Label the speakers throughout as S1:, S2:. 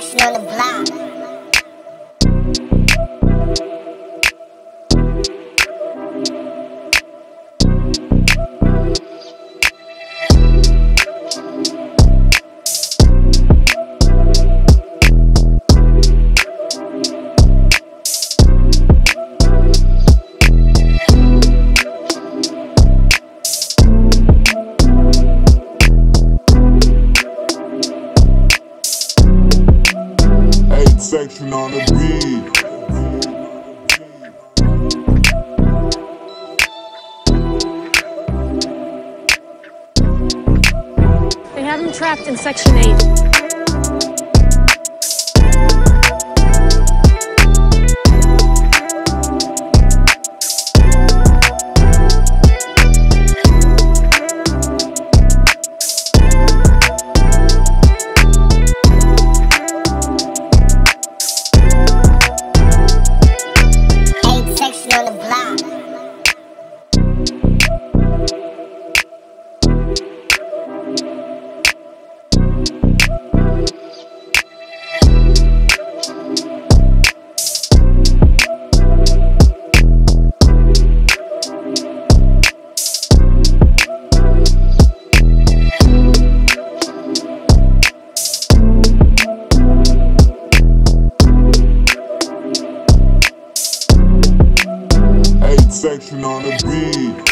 S1: Action on the
S2: block. Action on the beat.
S3: They have him trapped in Section 8. Section on the beat.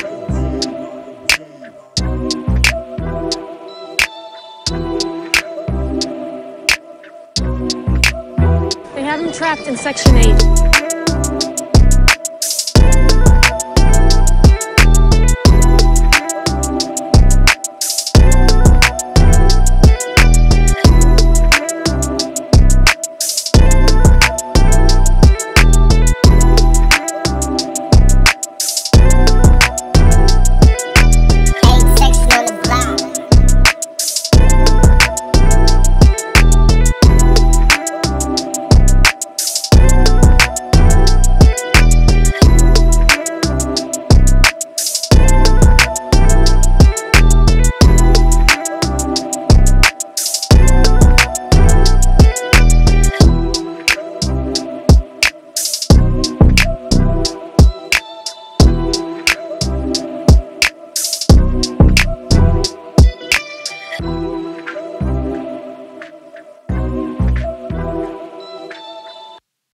S1: They have him trapped in Section 8.